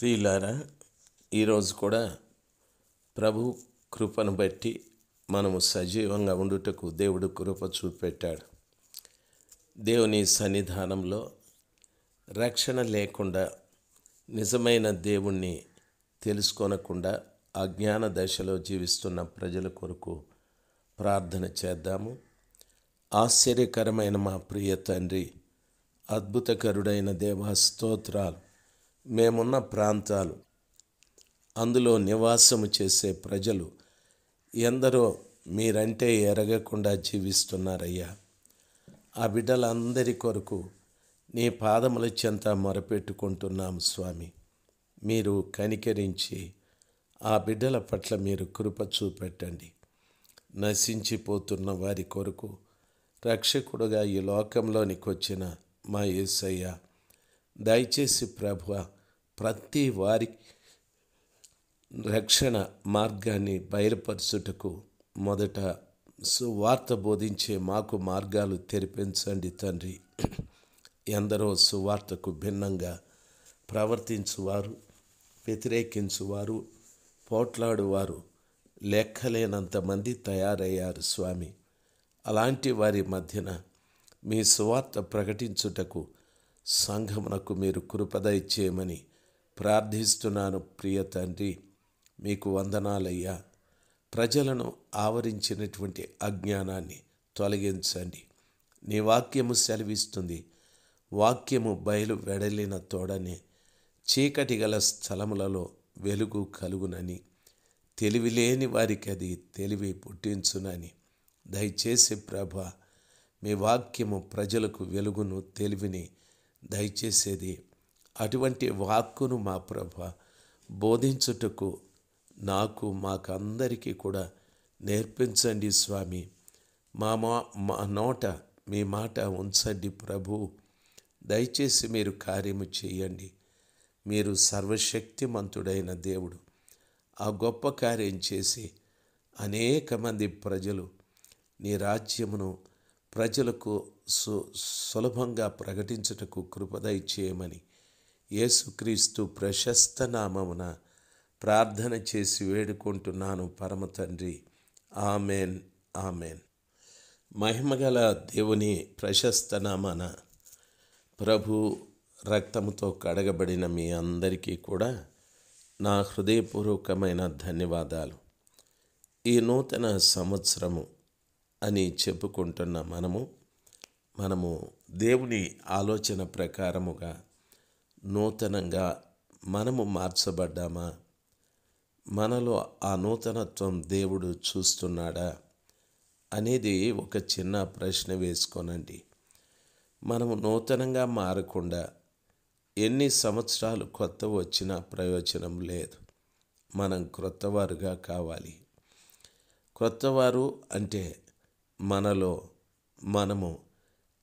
ప్రియులారా ఈరోజు కూడా ప్రభు కృపను బట్టి మనము సజీవంగా ఉండుటకు దేవుడు కృప చూపెట్టాడు. దేవుని సన్నిధానంలో రక్షణ లేకుండా నిజమైన దేవుణ్ణి తెలుసుకోనకుండా అజ్ఞాన దశలో జీవిస్తున్న ప్రజల కొరకు ప్రార్థన చేద్దాము. ఆశ్చర్యకరమైన మా ప్రియ తండ్రి అద్భుతకరుడైన దేవా స్తోత్రాలు. మేమున్న ప్రాంతాలు. అందులో నివాసము చేసే ప్రజలు ఎందరో మీరంటే ఎరగకుండా జీవిస్తున్నారయ్యా. ఆ బిడ్డలందరి కొరకు నీ పాదముల చెంత మొరపెట్టుకుంటున్నాం స్వామి. మీరు కనికరించి ఆ బిడ్డల పట్ల మీరు కృప చూపెట్టండి. నశించిపోతున్న వారి కొరకు రక్షకుడుగా ఈ లోకంలోనికి వచ్చిన మా యేసయ్య దయచేసి ప్రభు ప్రతి వారి రక్షణ మార్గాన్ని బయలుపరచుటకు మొదట సువార్త బోధించే మాకు మార్గాలు తెరిపించండి తండ్రి. ఎందరో సువార్తకు భిన్నంగా ప్రవర్తించువారు వ్యతిరేకించువారు పోట్లాడువారు లెక్కలేనంతమంది తయారయ్యారు స్వామి. అలాంటి వారి మధ్యన మీ సువార్త ప్రకటించుటకు సంఘమునకు మీరు కృపద ఇచ్చేయమని ప్రార్థిస్తున్నాను ప్రియ తండ్రి. మీకు వందనాలయ్యా. ప్రజలను ఆవరించినటువంటి అజ్ఞానాన్ని తొలగించండి. నీ వాక్యము సెలవిస్తుంది. వాక్యము బయలు వెడలిన తోడనే చీకటి గల స్థలములలో వెలుగు కలుగునని తెలివిలేని వారికి అది తెలివి పుట్టించునని. దయచేసి ప్రభ మీ వాక్యము ప్రజలకు వెలుగును తెలివిని దయచేసేది. అటువంటి వాక్కును మా ప్రభ బోధించుటకు నాకు మాకందరికీ కూడా నేర్పించండి స్వామి. మా మా మా నోట మీ మాట ఉంచండి ప్రభు. దయచేసి మీరు కార్యము చేయండి. మీరు సర్వశక్తిమంతుడైన దేవుడు. ఆ గొప్ప కార్యం చేసి అనేక మంది ప్రజలు నీ రాజ్యమును ప్రజలకు సు సులభంగా ప్రకటించుటకు కృపదయ చేయమని యేసుక్రీస్తు ప్రశస్త నామమున ప్రార్థన చేసి వేడుకుంటున్నాను పరమ తండ్రి. Amen amen. మహిమగల దేవుని ప్రశస్త నామాన ప్రభు రక్తముతో కడగబడిన మీ అందరికీ కూడా నా హృదయపూర్వకమైన ధన్యవాదాలు. ఈ నూతన సంవత్సరము అని చెప్పుకుంటున్న మనము మనము దేవుని ఆలోచన ప్రకారముగా నూతనంగా మనము మార్చబడ్డామా? మనలో ఆ నూతనత్వం దేవుడు చూస్తున్నాడా? అనేది ఒక చిన్న ప్రశ్న వేసుకోనండి. మనము నూతనంగా మారకుండా ఎన్ని సంవత్సరాలు కొత్త వచ్చినా ప్రయోజనం లేదు. మనం క్రొత్తవారుగా కావాలి. క్రొత్తవారు అంటే మనలో మనము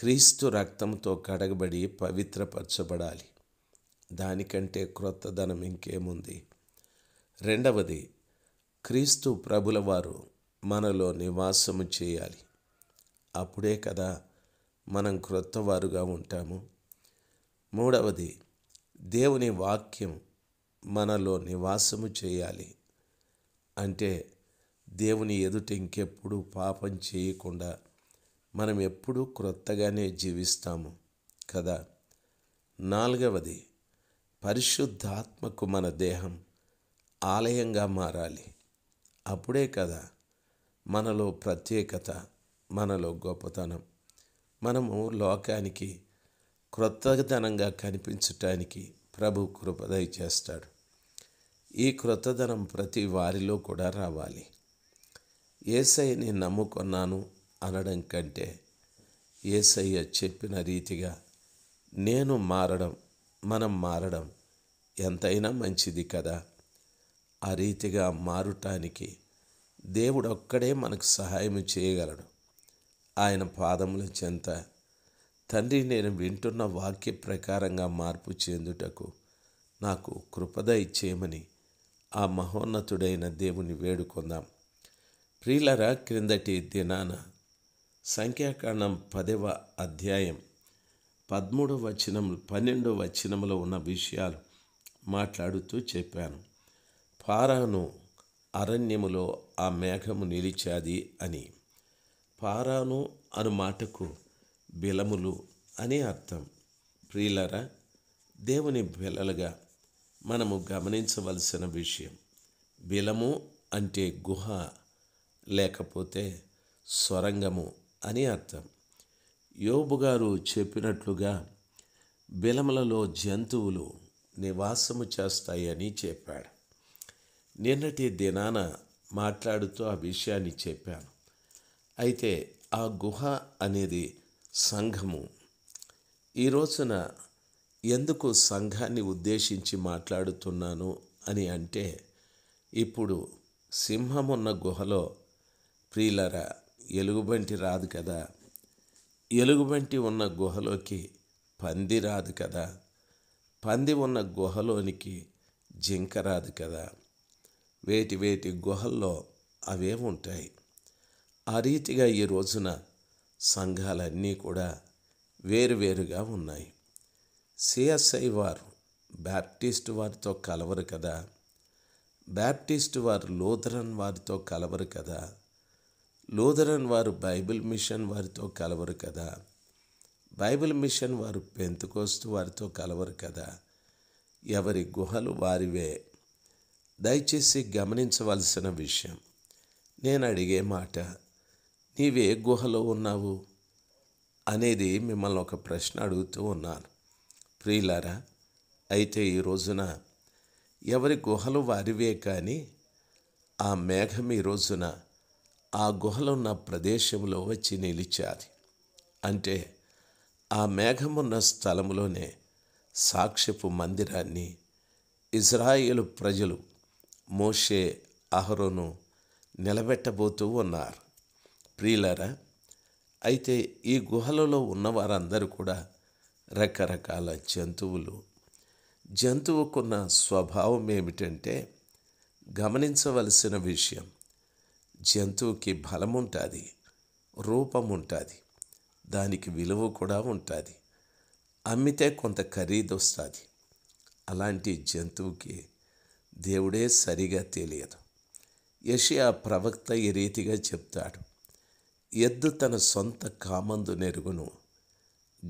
క్రీస్తు రక్తంతో కడగబడి పవిత్రపరచబడాలి. దానికంటే క్రొత్తదనం ఇంకేముంది? రెండవది క్రీస్తు ప్రభుల వారు మనలో నివాసము చేయాలి. అప్పుడే కదా మనం క్రొత్తవారుగా ఉంటాము. మూడవది దేవుని వాక్యం మనలో నివాసము చేయాలి. అంటే దేవుని ఎదుట ఇంకెప్పుడు పాపం చేయకుండా మనం ఎప్పుడూ క్రొత్తగానే జీవిస్తాము కదా? నాలుగవది పరిశుద్ధాత్మకు మన దేహం ఆలయంగా మారాలి. అప్పుడే కదా మనలో ప్రత్యేకత మనలో గొప్పతనం. మనము లోకానికి క్రొత్తదనంగా కనిపించటానికి ప్రభు కృపదయ చేస్తాడు. ఈ క్రొత్తదనం ప్రతి వారిలో కూడా రావాలి. ఏసయ్యని నమ్ముకున్నాను అనడం కంటే ఏసయ్య చెప్పిన రీతిగా నేను మారడం మనం మారడం ఎంతైనా మంచిది కదా? ఆ రీతిగా మారటానికి దేవుడు ఒక్కడే మనకు సహాయం చేయగలడు. ఆయన పాదముల చెంత తండ్రి నేను వింటున్న వాక్య ప్రకారంగా మార్పు చెందుటకు నాకు కృపద ఇచ్చేయమని ఆ మహోన్నతుడైన దేవుని వేడుకుందాం. ప్రియులరా క్రిందటి దినాన సంఖ్యాకాండం పదవ అధ్యాయం పదమూడవ వచనములు పన్నెండు వచనంలో ఉన్న విషయాలు మాట్లాడుతూ చెప్పాను. పారాను అరణ్యములో ఆ మేఘము నిలిచాది అని. పారాను అను మాటకు బిలములు అని అర్థం. ప్రియులరా దేవుని బిలలుగా మనము గమనించవలసిన విషయం బిలము అంటే గుహ లేకపోతే స్వరంగము అని అర్థం. యోబు గారు చెప్పినట్లుగా బిలములలో జంతువులు నివాసము చేస్తాయని చెప్పాడు. నిన్నటి దినాన మాట్లాడుతూ ఆ విషయాన్ని చెప్పాను. అయితే ఆ గుహ అనేది సంఘము. ఈ రోజున ఎందుకు సంఘాన్ని ఉద్దేశించి మాట్లాడుతున్నాను అని అంటే ఇప్పుడు సింహమున్న గుహలో ప్రియులరా ఎలుగుబంటి రాదు కదా. ఎలుగుబంటి ఉన్న గుహలోకి పంది రాదు కదా. పంది ఉన్న గుహలోనికి జింక రాదు కదా. వేటి వేటి గుహల్లో అవే ఉంటాయి. ఆ రీతిగా ఈ రోజున సంఘాలన్నీ కూడా వేరువేరుగా ఉన్నాయి. సిఎస్ఐ వారు బ్యాప్టిస్ట్ వారితో కలవరు కదా. బ్యాప్టిస్ట్ వారు లూథరన్ వారితో కలవరు కదా. లూథరన్ వారు బైబిల్ మిషన్ వారితో కలవరు కదా. బైబిల్ మిషన్ వారు పెంతుకోస్తూ వారితో కలవరు కదా. ఎవరి గుహలు వారివే. దయచేసి గమనించవలసిన విషయం. నేను అడిగే మాట నీవే గుహలో ఉన్నావు? అనేది మిమ్మల్ని ఒక ప్రశ్న అడుగుతూ ఉన్నాను ప్రియులారా అయితే ఈ రోజున ఎవరి గుహలు వారివే కానీ ఆ మేఘం ఈ రోజున ఆ గుహలున్న ఉన్న ప్రదేశంలో వచ్చి నిలిచాది. అంటే ఆ మేఘమున్న స్థలంలోనే సాక్ష్యపు మందిరాన్ని ఇజ్రాయేలు ప్రజలు మోషే అహరోను నిలబెట్టబోతూ ఉన్నారు. ప్రియులరా అయితే ఈ గుహలలో ఉన్న వారందరూ కూడా రకరకాల జంతువులు. జంతువుకున్న స్వభావం ఏమిటంటే గమనించవలసిన విషయం జంతువుకి బలం ఉంటుంది రూపం ఉంటుంది దానికి విలువ కూడా ఉంటుంది. అమ్మితే కొంత ఖరీదు వస్తుంది అలాంటి జంతువుకి దేవుడే సరిగా తెలియదు. యషియా ప్రవక్త ఈ రీతిగా చెప్తాడు ఎద్దు తన సొంత కామందు నెరుగును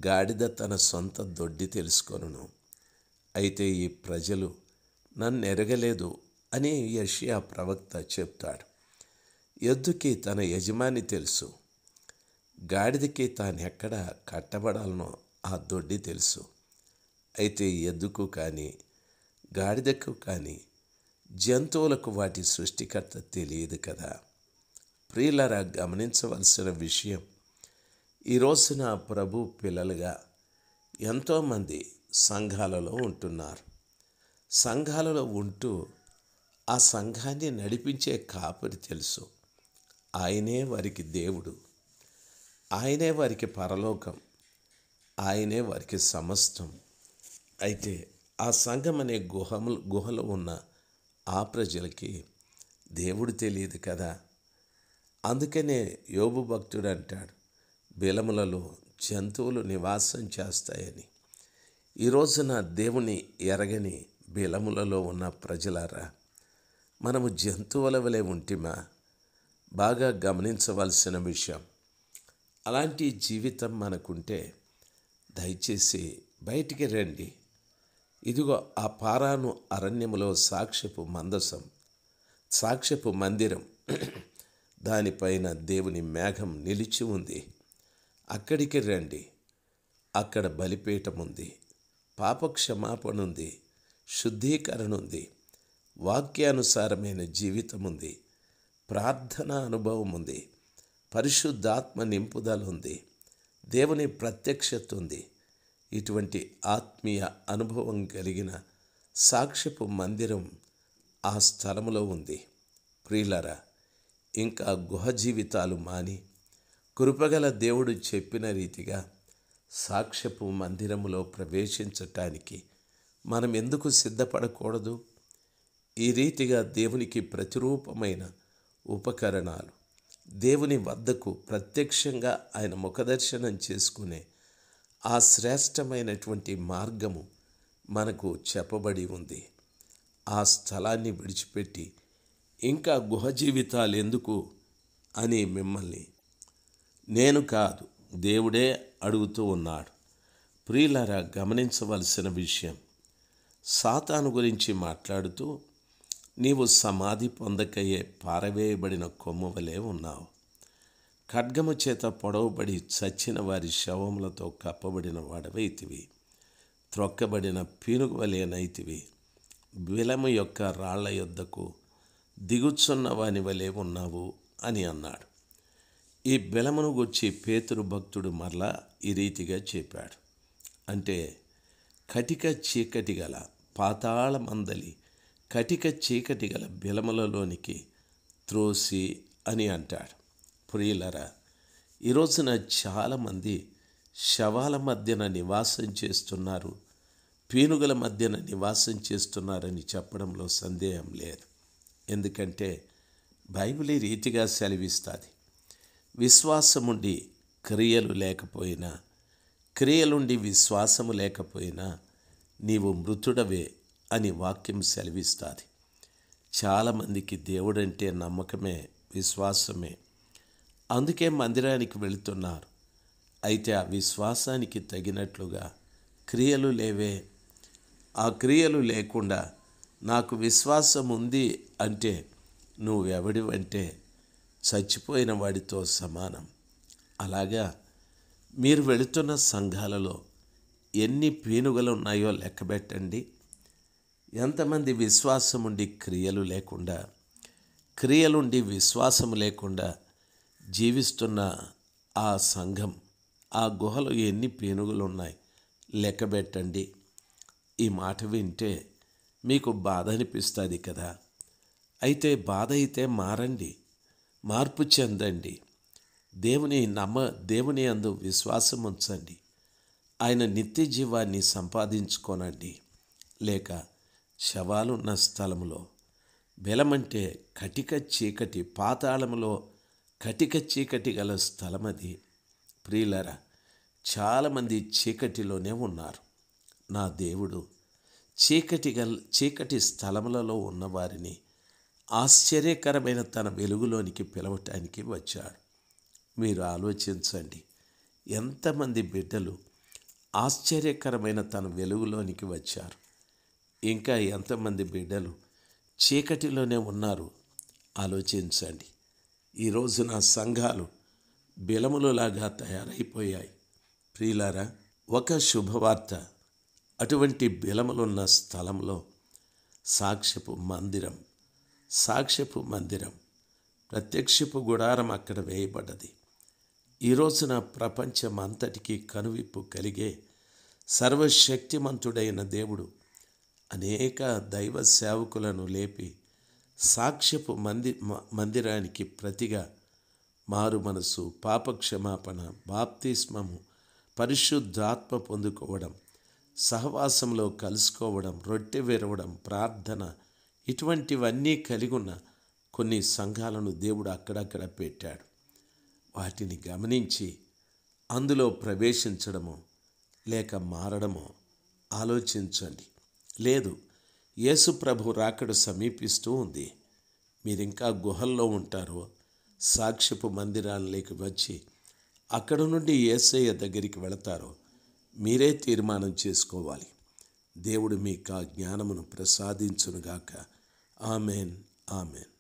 గాడిద తన సొంత దొడ్డి తెలుసుకొనును. అయితే ఈ ప్రజలు నన్ను ఎరగలేదు అని యషియా ప్రవక్త చెప్తాడు. ఎద్దుకి తన యజమాని తెలుసు. గాడిదకి తాను ఎక్కడ కట్టబడాలనో ఆ దొడ్డి తెలుసు. అయితే ఎద్దుకు కానీ గాడిదకు కానీ జంతువులకు వాటి సృష్టికర్త తెలియదు కదా. ప్రియులరా గమనించవలసిన విషయం ఈ రోజున ప్రభు పిల్లలుగా ఎంతోమంది సంఘాలలో ఉంటున్నారు. సంఘాలలో ఉంటూ ఆ సంఘాన్ని నడిపించే కాపరి తెలుసు. ఆయనే వారికి దేవుడు. ఆయనే వారికి పరలోకం. ఆయనే వారికి సమస్తం. అయితే ఆ సంఘం అనే గుహము గుహలో ఉన్న ఆ ప్రజలకి దేవుడు తెలియదు కదా. అందుకనే యోబు భక్తుడు అంటాడు బిలములలో జంతువులు నివాసం చేస్తాయని. ఈ రోజున దేవుని ఎరగని బిలములలో ఉన్న ప్రజలారా మనము జంతువుల వలె ఉంటిమా? బాగా గమనించవలసిన విషయం. అలాంటి జీవితం మనకుంటే దయచేసి బయటికి రండి. ఇదిగో ఆ పారాను అరణ్యములో సాక్ష్యపు మందసం సాక్ష్యపు మందిరం. దానిపైన దేవుని మేఘం నిలిచి ఉంది. అక్కడికి రండి. అక్కడ బలిపీఠం ఉంది పాప క్షమాపణ ఉంది శుద్ధీకరణ ఉంది వాక్యానుసారమైన జీవితం ఉంది ప్రార్థన అనుభవం ఉంది. పరిశుద్ధాత్మ నింపుదల ఉంది. దేవుని ప్రత్యక్షత ఉంది. ఇటువంటి ఆత్మీయ అనుభవం కలిగిన సాక్ష్యపు మందిరం ఆ స్థలములో ఉంది. ప్రియులరా ఇంకా గుహ జీవితాలు మాని కృపగల దేవుడు చెప్పిన రీతిగా సాక్ష్యపు మందిరములో ప్రవేశించటానికి మనం ఎందుకు సిద్ధపడకూడదు? ఈ రీతిగా దేవునికి ప్రతిరూపమైన ఉపకరణాలు. దేవుని వద్దకు ప్రత్యక్షంగా ఆయన ముఖదర్శనం చేసుకునే ఆ శ్రేష్టమైనటువంటి మార్గము మనకు చెప్పబడి ఉంది. ఆ స్థలాన్ని విడిచిపెట్టి ఇంకా గుహ జీవితాలు ఎందుకు అని మిమ్మల్ని నేను కాదు దేవుడే అడుగుతూ ఉన్నాడు. ప్రియులరా గమనించవలసిన విషయం సాతాను గురించి మాట్లాడుతూ నీవు సమాధి పొందకయ్యే పారవేయబడిన కొమ్ము వలె ఉన్నావు. ఖడ్గము చేత పొడవబడి చచ్చిన వారి శవములతో కప్పబడిన వాడవైతివి త్రొక్కబడిన పీనుగు విలము బిలము యొక్క రాళ్ళ యొద్దకు దిగుచున్న వాని వలె ఉన్నావు అని అన్నాడు. ఈ బెలమును గుచ్చి పేతురు భక్తుడు మరలా ఈ రీతిగా చెప్పాడు. అంటే కటిక చీకటి గల పాతాళ మందలి కటిక చీకటి గల బిలములలోనికి త్రోసి అని అంటాడు. ప్రియులరా ఈ రోజున చాలామంది శవాల మధ్యన నివాసం చేస్తున్నారు పీనుగల మధ్యన నివాసం చేస్తున్నారని చెప్పడంలో సందేహం లేదు. ఎందుకంటే బైబిల్ రీతిగా సెలవిస్తుంది విశ్వాసముండి క్రియలు లేకపోయినా క్రియలుండి విశ్వాసము లేకపోయినా నీవు మృతుడవే అని వాక్యం సెలవిస్తుంది. చాలామందికి దేవుడంటే నమ్మకమే విశ్వాసమే. అందుకే మందిరానికి వెళుతున్నారు. అయితే ఆ విశ్వాసానికి తగినట్లుగా క్రియలు లేవే. ఆ క్రియలు లేకుండా నాకు విశ్వాసం ఉంది అంటే నువ్వెవడివంటే చచ్చిపోయిన వాడితో సమానం. అలాగా మీరు వెళుతున్న సంఘాలలో ఎన్ని పీనుగలు ఉన్నాయో లెక్కబెట్టండి. ఎంతమంది విశ్వాసం ఉండి క్రియలు లేకుండా క్రియలుండి విశ్వాసం లేకుండా జీవిస్తున్న ఆ సంఘం ఆ గుహలో ఎన్ని పేనుగులు ఉన్నాయి లెక్కబెట్టండి ఈ మాట వింటే మీకు బాధ అనిపిస్తుంది కదా. అయితే బాధ అయితే మారండి మార్పు చెందండి. దేవుని నమ్మ దేవుని అందు విశ్వాసం ఉంచండి. ఆయన నిత్య జీవాన్ని సంపాదించుకోనండి. లేక శవాలున్న స్థలంలో బెలమంటే కటిక చీకటి పాతాళములో కటిక చీకటి గల స్థలమది. ప్రియులర ప్రియులరా చాలామంది చీకటిలోనే ఉన్నారు. నా దేవుడు చీకటి గల చీకటి స్థలములలో ఉన్నవారిని ఆశ్చర్యకరమైన తన వెలుగులోనికి పిలవటానికి వచ్చాడు. మీరు ఆలోచించండి ఎంతమంది బిడ్డలు ఆశ్చర్యకరమైన తన వెలుగులోనికి వచ్చారు. ఇంకా ఎంతమంది బిడ్డలు చీకటిలోనే ఉన్నారు? ఆలోచించండి. ఈరోజు నా సంఘాలు బిలములలాగా తయారైపోయాయి. ప్రియులారా ఒక శుభవార్త. అటువంటి బిలములున్న స్థలంలో సాక్ష్యపు మందిరం సాక్ష్యపు మందిరం ప్రత్యక్షపు గుడారం అక్కడ వేయబడ్డది. ఈ రోజున ప్రపంచం అంతటికీ కనువిప్పు కలిగే సర్వశక్తిమంతుడైన దేవుడు అనేక దైవ సేవకులను లేపి సాక్ష్యపు మంది మందిరానికి ప్రతిగా మారు మనసు పాపక్షమాపణ బాప్తిస్మము పరిశుద్ధాత్మ పొందుకోవడం సహవాసంలో కలుసుకోవడం రొట్టె విరవడం ప్రార్థన ఇటువంటివన్నీ కలిగి ఉన్న కొన్ని సంఘాలను దేవుడు అక్కడక్కడ పెట్టాడు. వాటిని గమనించి అందులో ప్రవేశించడమో లేక మారడమో ఆలోచించండి. లేదు. యేసు ప్రభు రాకడు సమీపిస్తూ ఉంది. మీరింకా గుహల్లో ఉంటారో సాక్ష్యపు మందిరాలలోకి వచ్చి అక్కడ నుండి ఏసయ్య దగ్గరికి వెళతారో మీరే తీర్మానం చేసుకోవాలి. దేవుడు మీకు ఆ జ్ఞానమును ప్రసాదించునుగాక. Amen amen.